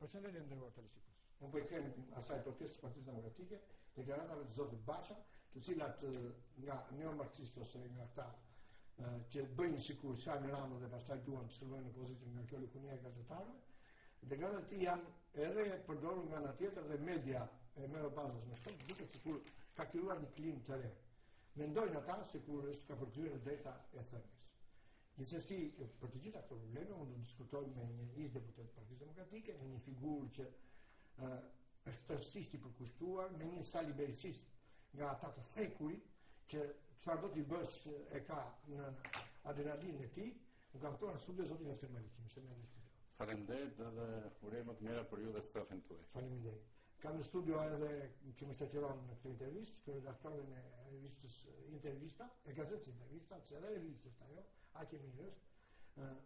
Përshëndetje të nderuar teleshikues. Unë po i them asaj protestë të Partisë Demokratike, deklaratave të zotit Basha, të cilat nga neomarxistë ose nga këta që bëjnë sikur shajnë Ramën dhe pastaj duan të shërojnë opozitën nga kjo lukunia e gazetarëve. Deklaratat e tij janë edhe përdorur nga ana tjetër dhe media e Mero Bazes me këto, duke sikur ka krijuar një klimë të re. Mendojnë ata sikur është kapërcyer e drejta e thënies. Gjithsesi, për të gjitha këto probleme unë do të diskutoj me një ish deputet të Partisë Demokratike, me një figurë që ë është tërësisht i përkushtuar me një saliberishist nga ata të thekurit që çfarë do t'i bësh e ka në adrenalinën e tij, e kam ftuar në studio zotin Lefter Maliqi, mirë se më erdhe. Faleminderit dhe uroj të mira për ju dhe stafin tuaj. Faleminderit. Kam në studio edhe që më shoqëron në këtë intervistë, kryeredaktoren e revistës Intervista, e gazetës Intervista, që edhe revistës të ajo, a që mirë është,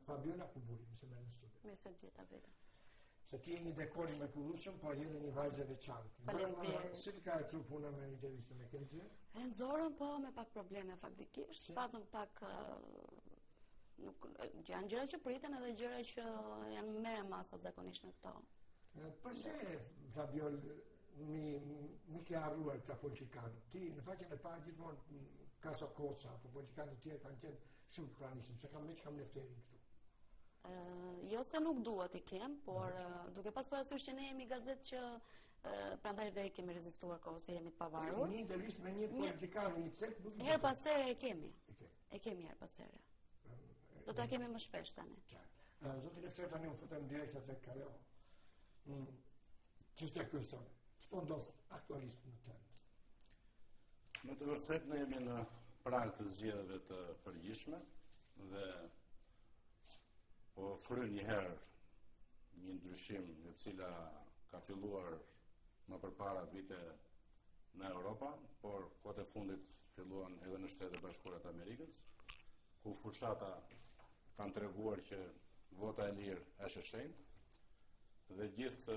Fabiola Kuburi, mirë se më erdhe në studio. Mirë se ju gjeta. Se ti e një dekorin me kurushëm, po edhe një vajzë e veçantë. Faleminderit. Si të ka ecur puna me Intervistën e këndë gjë? E në zorën, po me pak probleme faktikisht, patëm pak që janë gjëra që priten edhe gjëra që janë merren masat zakonisht në këto. Përse Fabiola mi mi ke harruar ca politikanët. Ti në faqen e parë gjithmonë ke ca goca, po politikanët e tjerë kanë qenë shumë pranishëm, se kam veç kam Lefterin këtu. Uh, jo se nuk dua t'i kem, por uh, duke pas parasysh që ne jemi gazetë që prandaj dhe kemi rezistuar kohë se jemi të pavarur. Një intervistë me një politikan, një cek, nuk i Herë pas herë e kemi. E kemi. E kemi herë pas here. Do ta kemi më shpesh tani. A zoti Lefter tani t'i futemi direkt atë ka jo. Mm. Ti të kujton. Çfarë do aktualisht në të? Në të vërtetë ne jemi në prag të zgjedhjeve të përgjithshme dhe po fry një erë, një ndryshim e cila ka filluar më përpara vite në Europa, por kohët e fundit filluan edhe në Shtetet e Bashkuara të Amerikës, ku fushata kanë treguar që vota e lirë është e shenjtë, dhe gjithë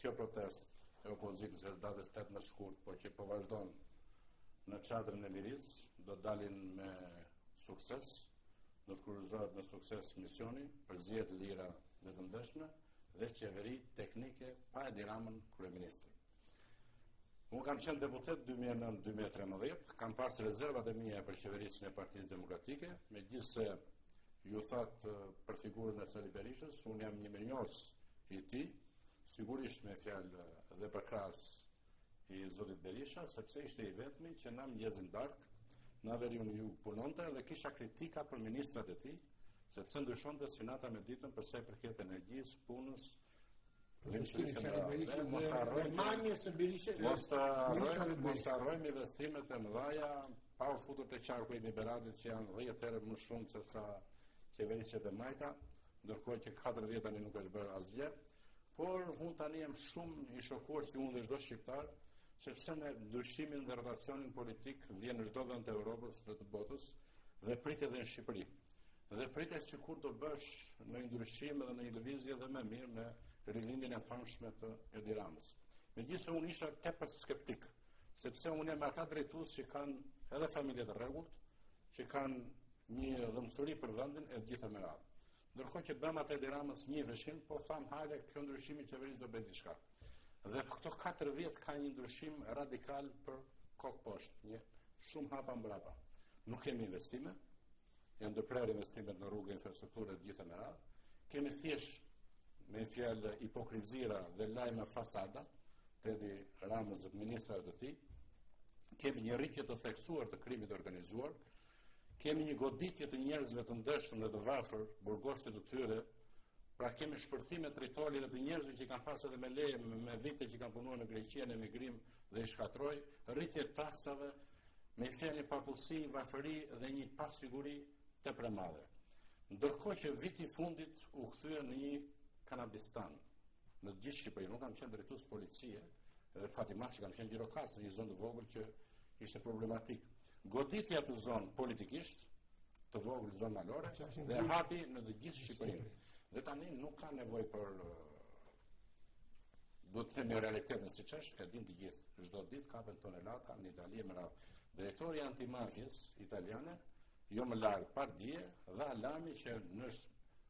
kjo protestë e opozitës e datës 18 shkurt, por që po vazhdon në çadrën e lirisë, do të dalim me sukses, do të kurorëzohet me sukses misioni për zgjedhje të lira dhe të ndershme, dhe qeveri teknike pa Edi Ramën kryeministër. Unë kam qenë deputet 2009-2013, kam pas rezervat e mia për qeverisjen e Partisë Demokratike, megjithëse ju thatë për figurën e Sali Berishës, unë jam një mirënjohës i tij, sigurisht me fjalë dhe përkrahës i Zotit Berisha, sepse ishte i vetmi që nga mëngjesi në darkë, nga veriu në jug punonte dhe kisha kritika për ministrat e tij, sepse ndryshonte si nata me ditën për sa i përket energjisë, punës, Vëndshme i qërë Berisha dhe Rëmanje së Berisha Mos të harrojmë Mos të harrojmë investimet e mëdhaja Pa u futur te qarku i i Beratit që janë dhjetë herë më shumë sesa qeverisjet e majta Ndërkohë që 4 vjet tani nuk është bërë asgjë Por unë tani jam shumë i shokuar si unë dhe çdo shqiptar Sepse ndryshimin dhe rotacionin politik Vjen në çdo vend të Europës dhe të botës Dhe pritet edhe në Shqipëri Shqipëri Dhe pritet që kur do bësh në një ndryshim dhe në një lëvizje dhe me mirë me rilindjen e famshme të Edi Ramës. Megjithëse unë isha tepër skeptik, sepse unë jam me ata drejtues që kanë edhe familje të rregullt, që kanë një dhembshuri për vendin e të gjitha me radhë. Ndërkohë që bëmat e Edi Ramës njiheshin, po thamë hajde ky ndryshimi i qeverisë do bëjë diçka. Dhe për këto 4 vjet ka një ndryshim radikal për kokë poshtë, një shumë hapa mbrapa. Nuk kemi investime, janë ndërprerë investimet në rrugë, infrastrukturë të gjitha me radhë. Kemi thjesht me fjalë hipokrizira dhe lajme fasada të Edi Ramës dhe ministrave të tij. Kemi një rritje të theksuar të krimit të organizuar, Kemi një goditje të njerëzve të ndershëm dhe të varfër, burgosje të tyre, pra kemi shpërthime tritoli edhe të njerëzve që kanë pasur edhe me leje me, me vite që kanë punuar në Greqi në emigrim dhe i shkatërroi rritje të taksave me një fjalë papunësi, varfëri dhe një pasiguri tepër të madhe. Ndërkohë që vitin e fundit u kthye në një kanabistan, Në të gjithë Shqipërinë, unë kam qenë drejtues policie dhe fatmadh që kam qenë Gjirokastër në një zonë të vogël që ishte problematik. Goditi atë zonë politikisht, të vogël zonë malore, dhe e hapi në të gjithë Shqipërinë. Dhe tani nuk ka nevojë për duhet të themi realitetin siç është, e din të gjithë, çdo ditë kapen tonelata në Itali e me radhë. Drejtori i antimafies italiane, jo më larg pardje, dha alarmin që në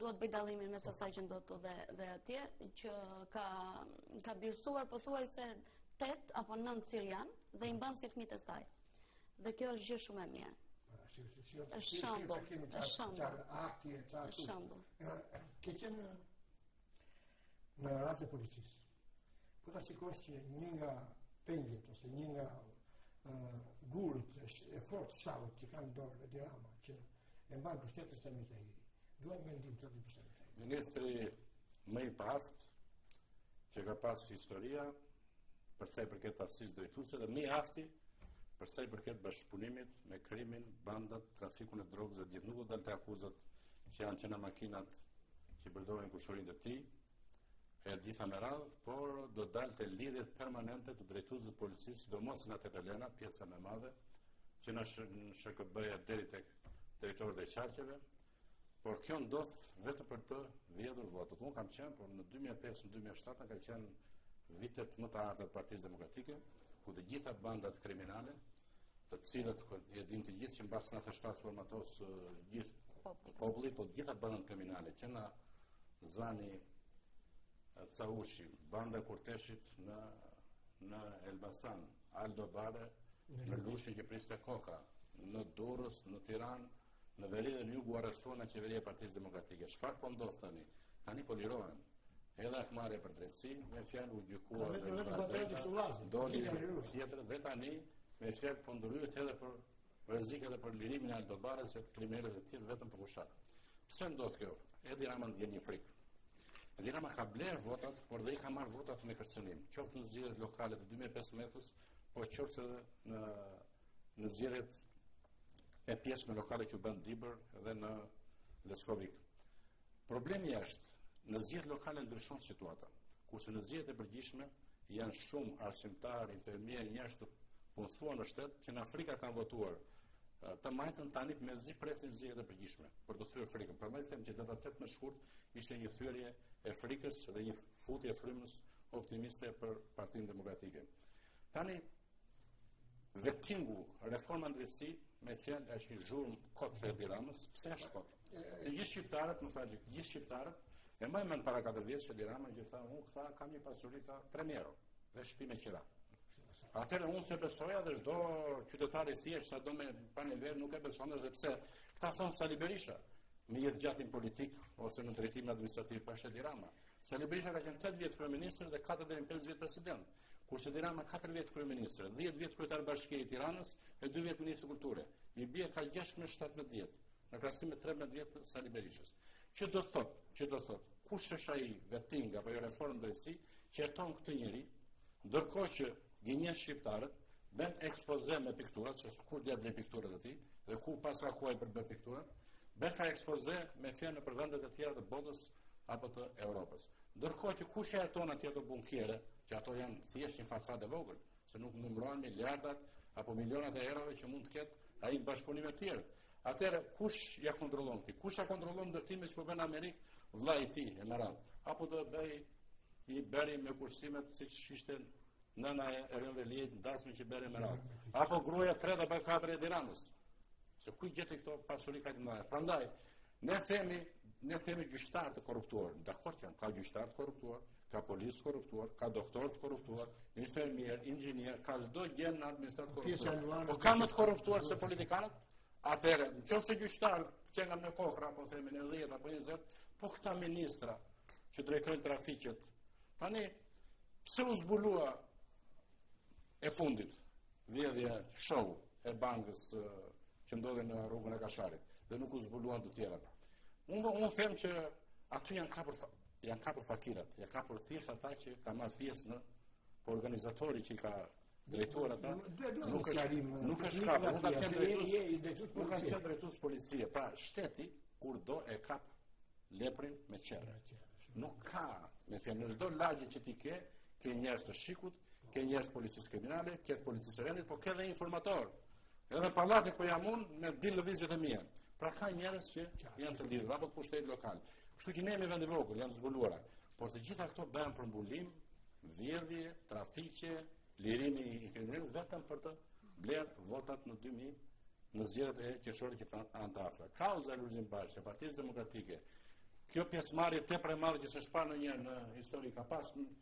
duhet të bëj dallimin mes asaj që ndodh këtu dhe dhe atje që ka ka birësuar pothuajse 8 apo 9 sirianë dhe i mban si fëmijët e saj. Dhe kjo është gjë shumë e mirë. Është shembull. Akti e çfarë? Është shembull. Ke qenë në radhët e policisë. Po ta shikosh është një nga pengjet ose një nga uh, gurët e fortë shahut që ka në dorë Edi Rama që e mban pushtetin Saimir Tahiri. Dua mendimin tënd për Saimir Tahirin Ministri më i paaftë që ka pas historia për sa i përket aftësisë drejtuese dhe më i afti për sa i përket bashkëpunimit me krimin, bandat, trafikun e drogës dhe gjithë nuk do dal te akuzat që janë që nga makinat që i përdorin kushërinjtë e tij, e gjitha me radhë, por do dilte lidhjet permanente të drejtuesve të policisë, sidomos nga Tepelena, pjesa më e madhe, që nga SHKB-ja deri tek drejtorët e qarqeve, por kjo ndodh vetëm për të vjedhur votat. Unë kam qenë, por në 2005-2007 kanë qenë vitet më të arta të Partisë Demokratike, ku të gjitha bandat kriminale të cilat e dimë të gjithë që mbas nëntëdhjetë e shtatës u armatos gjithë populli, po gjitha bandat kriminale që nga Zani Çaushi, banda e Kateshit në në Elbasan, Aldo Bare, në Lushnje që priste koka, në Durrës, në Tiranë, Në veri dhe në jug u arrestuan nga qeveria e Partisë Demokratike. Çfarë po ndodh tani? Tani po lirohen. Edhe hakmarrja për drejtësi, me fjalë u gjykua dhe në drejtë Shullazi. Doli tjetër dhe tani me fjalë po ndryhet edhe për rrezik edhe për lirimin e Aldo Barës e kriminelëve të tjerë vetëm për fushatë. Pse ndodh kjo? Edi Rama ndjen një frikë. Edi Rama ka blerë votat, por dhe i ka marrë votat me kërcënim. Qoftë në zgjedhjet lokale të 2015-s, po qoftë edhe në në zgjedhjet e pjesshme lokale që u bënë në Dibër dhe në Leskovik. Problemi është, në zgjedhjet lokale ndryshon situata, kurse në zgjedhjet e përgjithshme janë shumë arsimtarë, infermierë, njerëz të punësuar në shtet që nga frika kanë votuar të majtën tani me zi presin zgjedhjet e përgjithshme për të thyrë frikën për më tepër që data 18 shkurt ishte një thyrje e frikës dhe një futje e frymës optimiste për Partinë Demokratike tani Vetingu, reforma në drejtësi, me fjalë është një zhurmë kot prej Edi Ramës, pse është kot? Të gjithë shqiptarët, më fal, të gjithë shqiptarët, e mbajnë mend para 4 vjetësh që Edi Rama që tha, unë tha kam një pasuri, tha, 3 mijë euro, dhe shpi me qira. Atëherë unë s'e besoja dhe çdo qytetar i thjeshtë, sado me parë e vërë, nuk e beson, dhe pse, këta thonë Sali Berisha, më jetëgjati në politikë, ose në drejtim administrativ për Edi Rama. Sali Berisha ka qenë 8 vjet kryeministër dhe 4 dhe 5 vjet president. Kurse Edi Rama 4 vjet kryeministër, 10 vjet kryetar bashkie i Tiranës e 2 vjet ministër kulture. I bie ka 16-17 vjet në krahasim me 13 vjet të Sali Berishës. Që do të thotë, që do të thotë, kush është ai veting apo ajo reformë drejtësie që e heton këtë njeri, ndërkohë që gënjen shqiptarët bën ekspoze me pikturat, se kush ia blen pikturat e tij dhe ku paska kohë për të bërë pikturat, bëka ekspoze me fjalë nëpër vendet e tjera të botës apo të Europës. Ndërkohë që kush e heton atje ato bunkere, që ato janë thjesht një fasadë e vogël, se nuk numërohen miliardat apo milionat e eurove që mund të ketë ai në bashkëpunim me të tjerë. Atëherë kush ia kontrollon këto? Kush ia kontrollon ndërtimet që po bën në Amerikë, vëllai i tij e me radhë. Apo do të thotë i bëri me kursimet siç ishte nëna e Arben Ahmetajt në dasmë që bëri me radhë. Apo gruaja e 3 apo e 4 e Edi Ramës. Se ku i gjeti këto pasuri kaq të mëdha? Prandaj Ne themi, ne themi gjyqtarë të korruptuar. Dakord jam, ka gjyqtarë të korruptuar, ka policë të korruptuar, ka doktorë të korruptuar, infermier, inxhinier, ka çdo gjë në administratë të korruptuar. Po ka më të korruptuar se politikanët? Atëherë, nëse gjyqtarë që nga një kohë, apo themi në 10 apo 20, po këta ministra që drejtojnë trafiqet. Tani pse u zbulua e fundit vjedhja show e bankës që ndodhi në rrugën e Kasharit dhe nuk u zbuluan të tjerat. Unë unë them që aty janë kapur janë kapur fakirat, janë kapur thjesht ata që kanë marrë pjesë në po organizatori që i ka drejtuar ata. Nuk është nuk është kapur, nuk ka qenë drejtues. Nuk ka qenë drejtues policie. Pra shteti kur do e kap leprin me qerre. Nuk ka, me thënë në çdo lagje që ti ke, ke njerëz të shikut, Ke njerëz të policisë kriminale, ke të policisë së rendit, por ke edhe informator. Edhe pallati ku jam unë m'i din lëvizjet e mia. Pra ka njerëz që janë të lidhur apo pushteti lokal. Kështu që ne jemi vend i vogël janë të zbuluara, por të gjitha këto bëhen për mbulim, vjedhje, trafiqe, lirimi i kriminalëve vetëm për të blerë votat në 2000 në zgjedhjet e qershorit që tani janë të afra. Kauza e Lulzim Bashës, e Partisë Demokratike, kjo pjesëmarrje tepër e madhe që s'është parë ndonjëherë në histori ka pas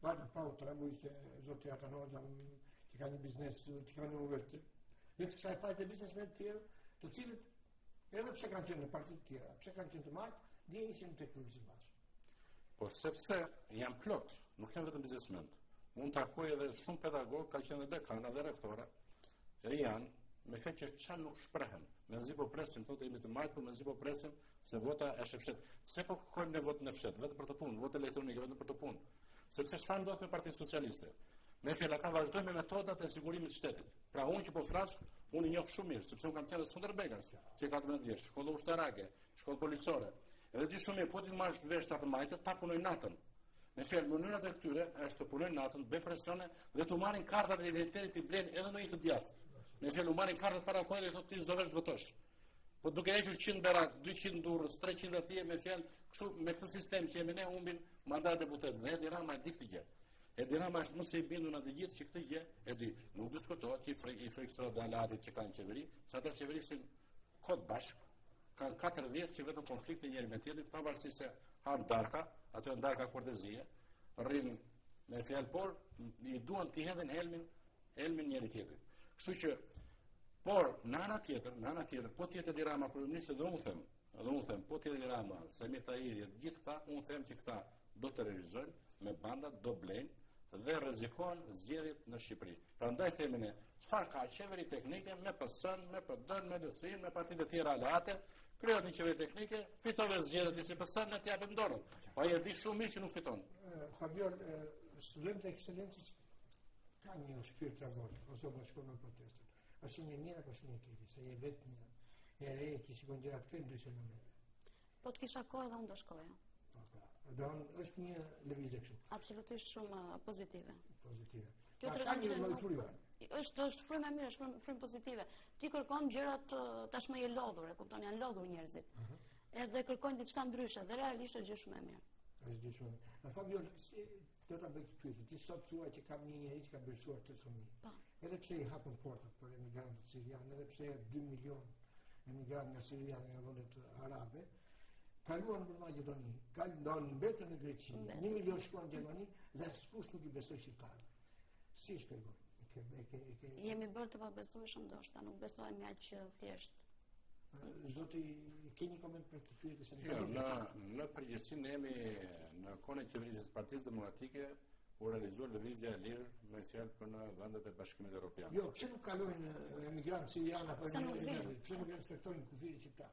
Ma të pa u të ramu ishte zotë i atë në ozëm, të ka një biznes, të ka një uverte. Në të kësa e pajtë e biznes me të tjerë, të cilët, edhe pse kanë qenë në partit të tjera, pse kanë qenë të majtë, dhe ishte në të kërë si bashkë. Por sepse janë plot, nuk janë vetëm biznesmen. Unë takoj edhe shumë pedagogë, ka qenë dhe dekana dhe rektora, e janë, me thënë që ça nuk shprehen. Mezi po presim, thotë jemi të majtë, mezi po presim, Se vota është e fshehtë. Pse po kërkojmë ne votën e fshehtë, vetëm për këtë punë, votë elektronike vetëm për këtë punë? Sepse çfarë ndodh me Partinë Socialiste? Me fjalë vazhdojnë me metodat e sigurimit të shtetit. Pra unë që po flas, unë i njoh shumë mirë, sepse unë kam qenë skënderbegas, që nga 14 vjeç, shkolla ushtarake, shkolla policore. Edhe di shumë mirë, po të marrësh vesh atë majtë, ta punojnë natën. Me fjalë mënyra e këtyre është të punojnë natën, bëjnë presione dhe të marrin kartat e identitetit të blen edhe ndonjë të djathtë. Me fjalë u marrin kartat para kohës dhe thotë ti s'do vesh të votosh. Po duke hequr 100 Berat, 200 Durrës, 300 atje me fjalë, kështu me këtë sistem që jemi ne humbin mandat deputet. Dhe Edi Rama e di këtë gjë. Edi Rama është më se i bindur në të gjithë që këtë gjë e di. Nuk diskutohet që i frikëson dhe aleatët që kanë qeverisur, që qeverisin kot bashkë, kanë 4 vjet që vetëm konflikte njëri me tjetrin, pavarësisht se hanë darka, ato janë darka kortezie, rrinë me fjalë, por duan t'i hedhin helmin helmin njëri tjetrin. Kështu që por në anën tjetër, në anën tjetër po të jetë Edi Rama kryeministër dhe unë them, dhe unë them po të jetë Edi Rama, Saimir Tahiri dhe gjithë këta, unë them që këta do të realizojnë me banda do blejnë dhe rrezikon zgjedhjet në Shqipëri. Prandaj themi ne çfarë ka qeveri teknike me PS, me PD, me LSI, me partitë e tjera aleate, krijohet një qeveri teknike, fitove zgjedhjet ti si PS, ne t'i japim dorën. Po ai e di shumë mirë që nuk fiton. Fabian, studente ekselence Ka një shpirt revolte, ose po shkon në protestë. Është gjë e mirë apo është gjë e keqe, se je vetë një e re që shikon gjëra pak ndryshe nga ne. Po të kisha kohë edhe unë do shkoja. Po, pra, domethënë është një levizje kështu. Absolutisht shumë uh, pozitive. Pozitive. Kjo pra, tregon që nuk... Frymë, është, është frymë e mirë, është frymë pozitive. Ti kërkon gjërat uh, tashmë je lodhur, e kupton, janë lodhur njerëzit. Uh -huh. Edhe kërkojnë diçka ndryshe dhe realisht është gjë shumë e mirë. Është gjë shumë. Në fakt jo, Do ta bëj një pyetje, ti sot thua që kam një njeri që ka bërsuar tetë fëmijë. Po. Edhe pse i hapën portat për emigrantët sirianë, edhe pse janë 2 milionë emigrantë nga Siria dhe nga vendet arabe, kaluan për Maqedoni, ca mbetën në Greqi, një milion shkuan në Gjermani dhe askush nuk u besoi shqiptarëve. Si e shpjegon? E ke, e ke, e ke... Jemi bërë të pabesueshëm ndoshta, nuk besohemi aq thjesht. Zotëri, ke një koment për këtë pyetje se jo, në në përgjithësi ne jemi në kohën e qeverisë së Partisë Demokratike u realizua lëvizja e lirë me një fjalë për në vendet e Bashkimit Evropian. Jo, pse nuk kalojnë emigrantët sirianë apo emigrantët, pse nuk respektojnë kufirin shqiptar?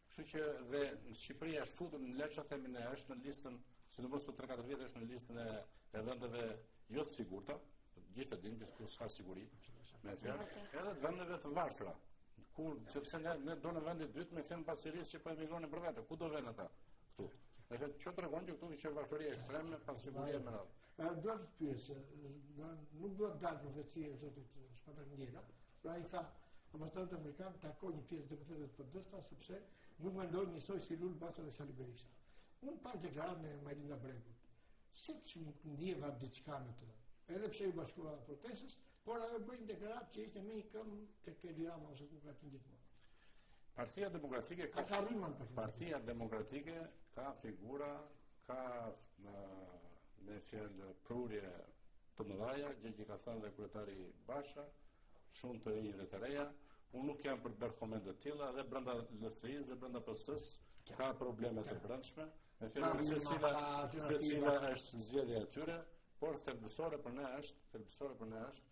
Kështu që dhe Shqipëria është futur në le të themi ne është në listën, sidomos këto 3-4 vjet është në listën e e vendeve jo të sigurta, të gjithë e dinë që s'ka s'ka siguri me të tjerë, edhe të vendeve të varfra. Kur sepse ne domethënë në vendin e dytë me thënë pas Sirisë që po emigrojnë për vete, ku do venë ata këtu? Dhe kjo çfarë tregon që këtu që varfëri ekstreme, pasiguri e me radhë. Do të pyes, nuk do të dalë profecia e zotit Spartak Ngjela, Pra ai tha, ambasadori amerikan takon një pjesë deputetëve të PD-së sepse nuk mendojnë njësoj si Lul Basha dhe Sali Berisha. Unë e pashë deklaratën e Majlinda Bregut, sikur nuk ndjeva diçka në të, edhe pse iu bashkua protestës, por ajo bëri një deklaratë që ishte me një këmbë tek Edi Rama ose ku ka të ndikë më. Partia Demokratike ka, ka, ka Partia Demokratike ka figura Ka me një fjalë prurje të mëdhaja, gjë që ka thënë dhe kryetari Basha, shumë të rinj dhe të reja, unë nuk jam për të bërë komente të tilla dhe brenda LSI-së dhe brenda PS-së ka probleme të brendshme me një fjalë secila secila është zgjedhja e tyre por thelbësore për ne është thelbësore për ne është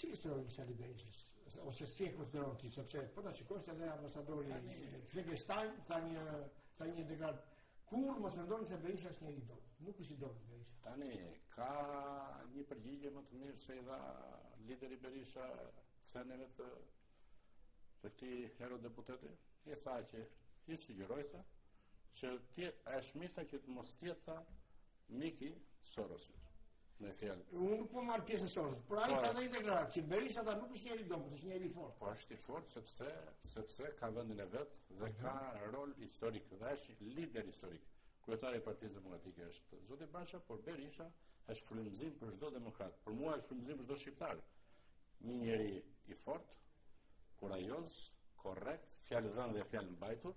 Cili është roli i Sali Berishës? Ose si e konsideron ti sepse po ta shikosh edhe ambasadori Flegestein tha një deklaratë kur mos mendoni se Berisha është njeri i dobët. Nuk është i dobët Berisha. Tani ka një përgjigje më të mirë se i dha lideri Berisha thënieve të këtij hero deputeti, i tha që i sugjeroj tha, që ti është mirë që të mos thuhet Miki Sorosit. Në fjalë. Unë nuk po marr pjesën e Sorosit, por ai ka dhënë deklaratë që Berisha tha nuk është njeri i dobët, është njeri i fortë. Po është i fortë sepse sepse ka vendin e vet dhe mhm. ka rol historik dhe është lider historik. Kryetari i Partisë Demokratike është Zoti Basha, por Berisha është frymëzim për çdo demokrat. Për mua është frymëzim për çdo shqiptar. Një njeri i fortë, kurajoz, korrekt, fjalëdhënë dhe fjalëmbajtur,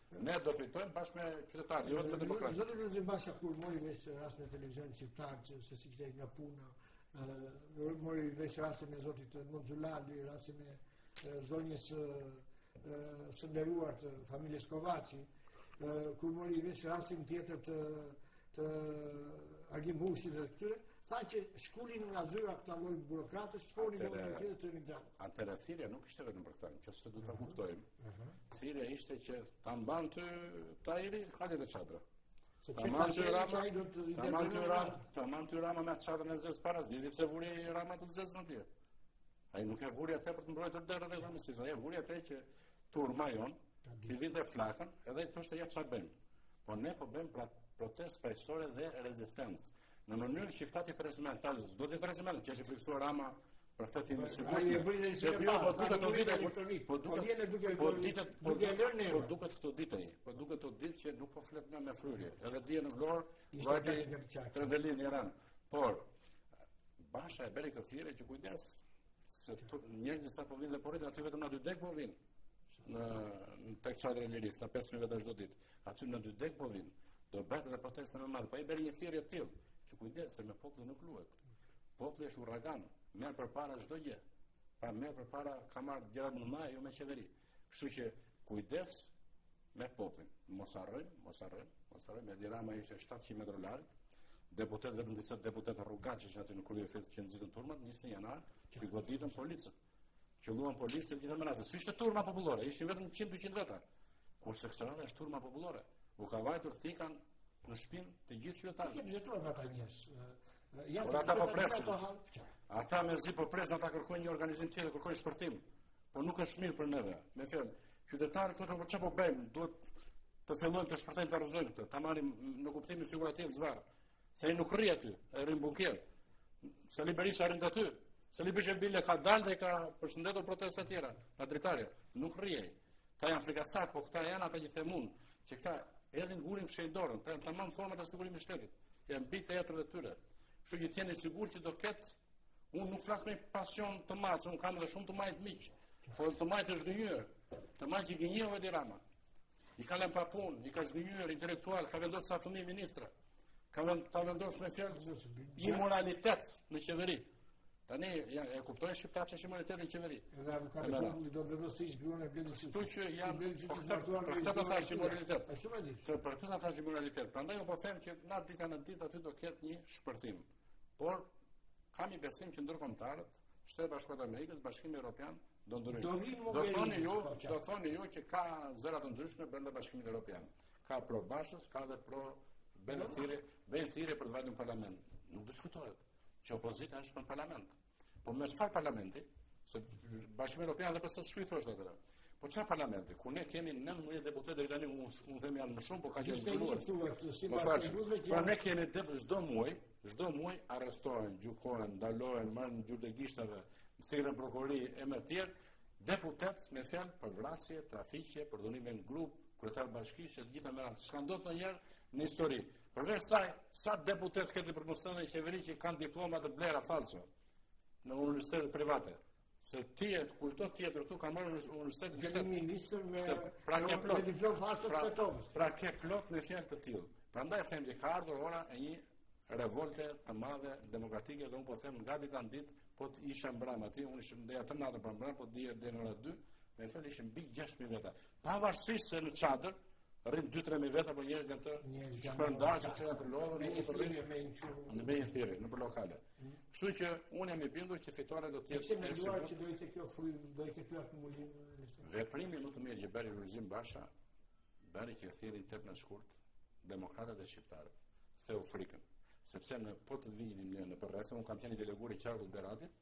Ne do fitojmë bashkë me qytetarët, jo vetëm demokratë. Zoti Lulzim Basha kur mori vesh rastin e televizionit shqiptar që se si e hiqte nga puna, ë mori vesh rastin e zotit Monzulali, rastin e zonjës së së nderuar të familjes Kovaçi, kur mori vesh rastin tjetër të të Agim Bushit dhe këtyre, tha që shkulini nga zyra këta lloj burokratësh, shkoni në një të një gjatë. Atëherë thirrja nuk ishte vetëm për këta, nëse do ta kuptojmë. Thirrja ishte që ta mban ty Tahiri, hajde te çadra. Ta mban ty Rama, ta mban ty Rama, ta mban ty Rama me çadrën e zezë para, e di ti pse vuri Rama të zezë në tjetër. Ai nuk e vuri atë për të mbrojtur derën e Ramës, ai e vuri atë që turma jonë t'i vinte flakën, edhe ai thoshte ja çfarë bën. Po ne po bëjmë pra protestë paqësore dhe rezistencë. Në mënyrë që këta të tresë mendtë, ta do të tresë mendtë, që është i frikësuar Rama, Për këtë të jemi të sigurt. Ai e bëri në çfarë? Jo, po duket këto ditë elektronik. Po duket po ditë duke po ditë po duke lënë ne. Po duket këto ditë ai. Po duket këto ditë që nuk po flet më me fryrje. Edhe dje në Vlorë, vajti Trendelin i ran. Por Basha e bëri këtë thirrje që kujdes se njerëzit sa po vinë dhe po rriten aty vetëm nga dy deri po vinë në në tek çadra e lirisë, nga 5000 vetë çdo ditë. Aty në dy dek po vinë. Do bëhet edhe protesta më madhe. Po i bëri një thirrje të tillë që kujdes se me popullin nuk luhet. Populli është uragan, merr përpara çdo gjë. Pra merr përpara ka marrë gjëra më të mëdha jo me qeveri. Kështu që kujdes me popullin. Mos harrojmë, mos harrojmë, mos harrojmë Edi Rama ishte 700 metra larg. Deputet vetëm disa deputetë rrugaçë ishin aty në krye që nxitën turmat 21 janar, që i goditën policët. Qëlluan policët e gjithë me radhë. S'ishte turma popullore, ishin vetëm 100-200 veta. Kurse kësaj radhe është turma popullore. U ka vajtur thika në shpinë të gjithë qytetarëve. Këtë gjithëtuar nga ta njës. Ja, Por ata po presin. Ata mezi po presin, ata kërkojnë një organizim tjetër, kërkojnë shpërthim. Por nuk është mirë për neve. Me një fjalë, qytetarët të thonë ça po bëjmë, duhet të fillojmë të shpërthejmë të rrëzojmë këtë. Ta marrim në kuptimin figurativ zvarrë. Se ai nuk rri aty, ai rri në bunker. Sali Berisha rri aty. Sali Berisha bile ka dalë dhe ka përshëndetur protesta të tjera, nga dritarja. Nuk rri ai. Këta janë frikacakë, po këta janë ata që themun, që këta hedhin gurin fshehin dorën, këta janë tamam format e sigurimit të shtetit. Janë mbi teatrat e tyre. Kështu që jini të sigurt që do ketë unë nuk flas me pasion të masë, unë kam edhe shumë të majtë miq, por të majtët janë zhgënjyer. Të majtët i zhgënjeu Edi Rama. I ka lënë pa punë, i ka zhgënjyer intelektualët, ka vendosur sa fëmijë ministra. Ka vend ka vendosur me fjalë imoralitet në qeveri. Tani ja, e kuptojnë shqiptarët ç'është imoralitet në qeveri. Edhe avokati po i do të vësi zgjuan e blenë si. Kështu që jam blenë gjithë të martuar me këtë ta thashë moralitet. Është shumë e ditë. Të për këtë ta thashë imoralitet. Prandaj unë po them që nga dita në ditë aty do ketë një shpërthim. Por kam një besim që ndërkombëtarët Shtetet e Bashkuara të Amerikës, Bashkimi Evropian do ndryshojnë. Do vinë më Do thoni ju, po, do thoni ju që ka zëra të ndryshme brenda Bashkimit Evropian. Ka pro Bashës, ka dhe pro bën thirrje, bën thirrje për të vajtur në parlament. Nuk diskutohet që opozita është për parlament. Po me çfarë parlamenti? Se Bashkimi Evropian dhe pse shkruaj thoshte atë. Po çfarë parlamenti? Ku ne kemi 19 deputetë deri tani, unë them janë më shumë, por ka qenë zhvilluar. Po ne kemi çdo muaj Çdo muaj arrestohen, gjykohen, ndalohen, marrin gjurmët e gishtave, thirren në prokurori e me të tjerë deputetë me fjalë për vrasje, trafiqe, përdhunime në grup, kryetarë bashkish, që të gjitha me radhë. S'ka ndodhur ndonjëherë në histori. Përveç kësaj, sa deputetë për të mos thënë dhe në qeveri që kanë diploma të blera falso në universitetet private. se ti e kushdo tjetër këtu ka marrë në universitet në shtet. Gjeni ministër me pra gjen plot. Me diploma falso pra, të Pra ke plot me fjalë të tillë. Prandaj them që ka ardhur ora e një revolte të madhe demokratike dhe unë po them nga dita në ditë po të isha mbram aty, unë ishim ndenja atë natën parmbrëmë, po dje deri në 2, me fjalë ishim mbi 6000 veta. Pavarësisht se në çadër rrinë 2-3000 veta apo njerëz janë të shpërndarë sepse janë të lodhur në një rrinë me një thirrje nëpër lokale. Kështu që unë jam i bindur që fitore do të jetë. Kemi menduar që do të kjo frymë, do të kjo akumulim. Veprimi më i mirë që bëri Lulzim Basha, bëri që thirri në 18 shkurt demokratët e shqiptarët, theu frikën, sepse ne po të vinim në nëpër rrethe, unë kam qenë i deleguar i qarkut të Beratit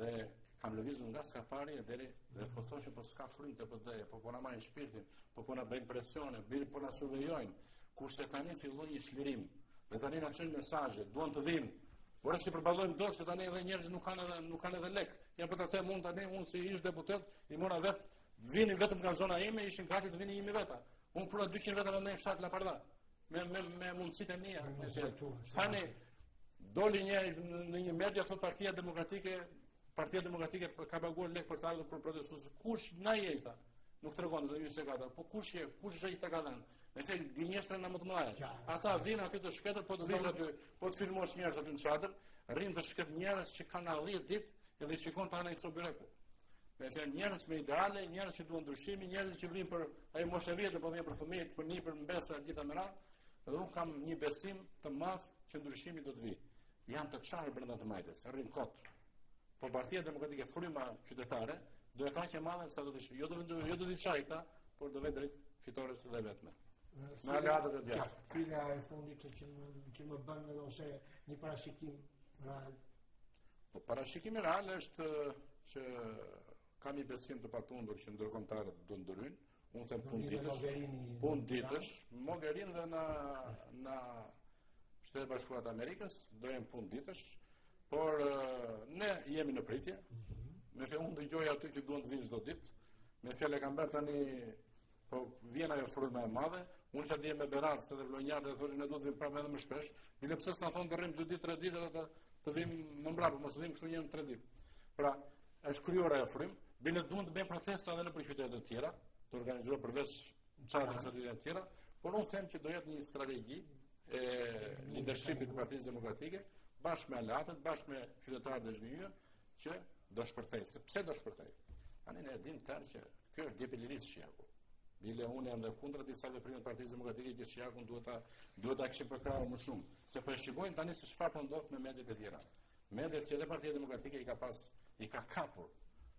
dhe Kam lëvizur nga Skrapari e deri dhe po thoshin po s'ka frymë te PD-ja, po po na marrin shpirtin, po po na bëjnë presione, biri po na survejojnë. Kurse tani filloi një çlirim. Dhe tani na çojnë mesazhe, duan të vinë. Por s'i përballojmë dot se tani edhe njerëzit nuk kanë edhe nuk kanë edhe lekë. Ja po ta them unë tani unë si ish deputet i mora vetë vinin vetëm nga zona ime, ishin gati të vinin 1000 veta. Unë prura 200 veta në një fshat Lapardha. me me me mundësitë e mia. Tani doli njëri në një media thotë Partia Demokratike, Partia Demokratike ka paguar lek për të ardhur protestues. Kush na i dha? Nuk tregon se kush t'i ka Por kush je? Kush e ta ka dhënë? Me thënë gënjeshtra nga më të mëdha. Ata vin aty të shkretët, po të vish aty, po të filmosh njerëz aty në çadër, rrin të shkretët njerëz që kanë 10 ditë Edhe i shikon tani copë byreku. Me thënë njerëz me ideale, njerëz që duan ndryshim, njerëz që vijnë për atë moshë vetë apo vijnë për fëmijët, për nipër, mbesa e tjera me radhë. Dhe unë kam një besim të madh që ndryshimi do të vijë. Jan të çarë brenda të majtës, rrin kot. Po Partia Demokratike fryma qytetare do jetë aq madhe sa do të shë. Jo do të jo do të çaj këta, por do vejë drejt fitores dhe vetëm. Me aleatët e djathtë. Fjala e fundit që më, që më bën edhe ose një parashikim real. Po parashikimi real është që kam një besim të patundur që ndërkombëtarët do ndërhyjnë. Unë them punë ditësh, punë ditësh, Mogherini dhe në në Shtetet e Bashkuara të Amerikës do jenë punë ditësh, por ne jemi në pritje. Mhm. Me fjalë unë dëgjoj aty që duan të vinë çdo ditë. Me fjalë e kanë bërë tani Po vjen ajo fryma e madhe, unë sa isha me beratas dhe vlonjatë thoshin ne do të vim prapë edhe më shpesh, bile pse s'na thon të rrim 2 ditë, 3 ditë edhe të, të vim më mbrapa, mos vim kështu një 3 ditë. Pra, është krijuar ajo frym, bile duan të bëjnë protesta edhe nëpër qytete të tjera, të organizuar përveç çadrës e të tjera, por unë them që do jetë një strategji e leadershipit të Partisë Demokratike bashkë me aleatët, bashkë me qytetarët e zhgënjyer, që do shpërthej, se pse do shpërthej? Ani ne e dim të tërë që kjo është djepi i lirisë Shijaku. Bile unë jam dhe kundra disa veprimeve të partisë demokratike që Shijakun duhet ta, duhet ta kishim përkrahu më shumë. Se për po shikojnë tani se çfarë po ndodh me mediet e tjera. Mediet që dhe partia demokratike i ka pas, i ka kapur.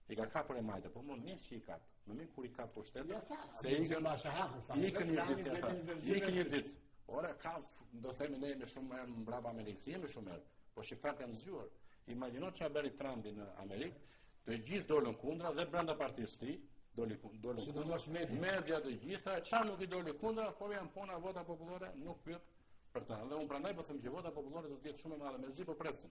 I ka kapur e majta, po më mirë që i kap. Më mirë kur i kap pushteti. Se i kërë ma shahaku, fa. I kërë një ditë, i kërë një ditë. Ora, ka, do themi ne jemi shumë më mbrapa me një, jemi shumë mërë. Po shqiptarët janë zgjuar. Imagjino çfarë bëri Trumpi në Amerikë, të gjithë dolën kundra dhe brenda partisë së tij, doli doli sidomos media media të gjitha ça nuk i doli kundra por ja puna vota popullore nuk pyet për ta dhe un prandaj po them që vota popullore do të jetë shumë e madhe mezi po presin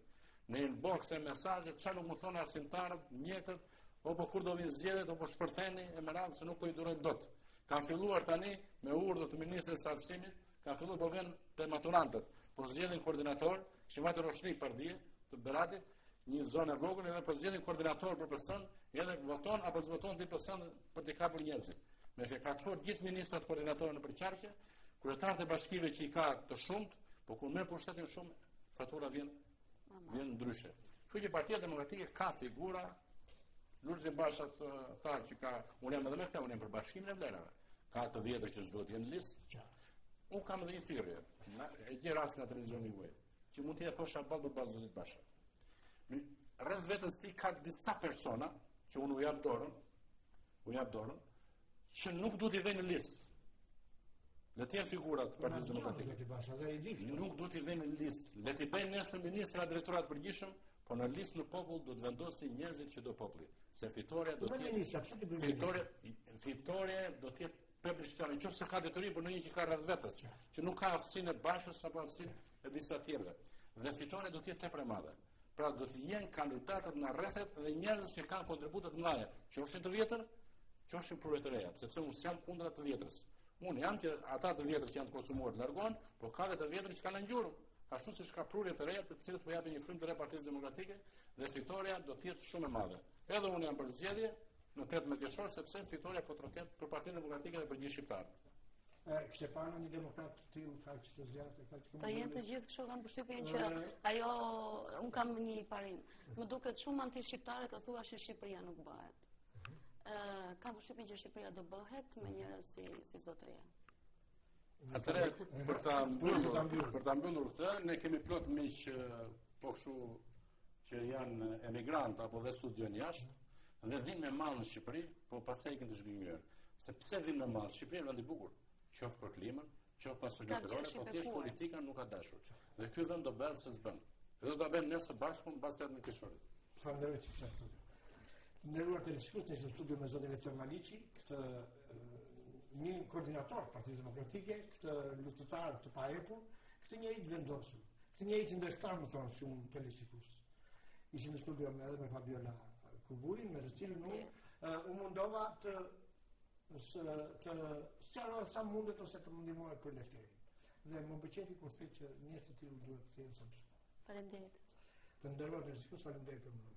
në inbox e mesazhe ça nuk më thon arsimtarët mjekët apo kur do vinë zgjedhjet apo shpërtheni e më radhë se nuk po i durojmë dot kanë filluar tani me urdhër të ministres së arsimit Ka filluar po venë te maturantët, po zgjedhin koordinator, që vajta Roshnik pardje, të Beratit, një zonë e vogël edhe po zgjedhin koordinator për person, edhe voton apo s'voton ky person për t'i kapur njerëzit. Me thënë ka çuar gjithë ministrat koordinatorë nëpër qarqe, kryetarët e bashkive që i ka të shumtë, po kur merr pushtetin shumë, fatura vjen vjen ndryshe. Kështu që Partia Demokratike ka figura Lulzim Basha tha që ka, unë jam edhe me këta, unë jam për bashkimin e vlerave. Ka të vjetër që s'do të jenë në listë. Unë kam edhe një thirrje, e gjej rastin nga televizioni juaj, që mund t'i thosha ballë për ballë zotit Basha. Rreth vetes së tij ka disa persona që unë u jap dorën, u jap dorën, që nuk duhet t'i vërë në listë. Le të jenë figura të Partisë Demokratike. Nuk duhet t'i vërë në listë. Le t'i bëjë nesër ministra, drejtora të përgjithshëm, por në listë në popull do të vendosin njerëzit që do populli. Se fitorja do të jetë ministra, pse ti bën? Fitorja, fitorja do të jetë e brishtë, nëse ka detyrim për ndonjë që ka rreth vetes, që nuk ka aftësinë e Bashës apo aftësinë e disa të tjerëve. Dhe fitorja do të jetë tepër e madhe. Pra do të jenë kandidatët në rrethet dhe njerëz që kanë kontribute të mëdha, qofshin të vjetër, qofshin prurje të reja, sepse unë s'jam kundra të vjetrës. Unë jam që ata të vjetër që janë të konsumuar të largohen, por ka dhe të vjetër që kanë ngjyrë. Ashtu siç ka prurje të reja, të cilët po japin një frymë të re Partisë Demokratike dhe fitorja do të jetë shumë e madhe. Edhe unë jam për zgjedhje në 18 qershor sepse fitorja po troket për Partinë Demokratike dhe për gjithë shqiptarët. E, keni parë ndonjë demokrat të tillë kaq të zjarrtë e kaq këmë... Të jenë të gjithë kështu, kam përshtypjen që ajo, unë kam një parim, më duket shumë anti-shqiptare të thuash që Shqipëria nuk bëhet. Mhm. Kam përshtypjen që Shqipëria do bëhet me njerëz si, si zotëria. Atëherë, për ta mbyllur, për ta mbyllur këtë, ne kemi plot miq po kështu që janë emigrantë apo dhe studiojnë jashtë dhe vijnë me mall në Shqipëri, po pastaj ikin të zhgënjyer. Sepse vijnë me mall, Shqipëria vend i bukur, qoftë për klimën, qoftë pasuri nëntokësore, po thjesht politika nuk ka dashur. Dhe ky vend do bëhet se s'bën. Dhe do ta bëjmë ne së bashku mbas 18 qershorit. Faleminderit që të. Të nderuar teleshikues, në studio me zotin Lefter Maliqi, këtë një koordinator të Partisë Demokratike, këtë luftëtar të paepur, këtë njeri të vendosur, Këtë njeri të nderuar më thonë shumë teleshikues. Ishim në studio me edhe me Fabiola Kuburin, me të cilën unë uh, u mundova të, të sqaroj sa mundet ose të ndihmoj për Lefterin. Dhe më pëlqente kur the që njerëz të tillë duhet të jenë sa më. Faleminderit. Të nderuar teleshikues, faleminderit për mënyrën.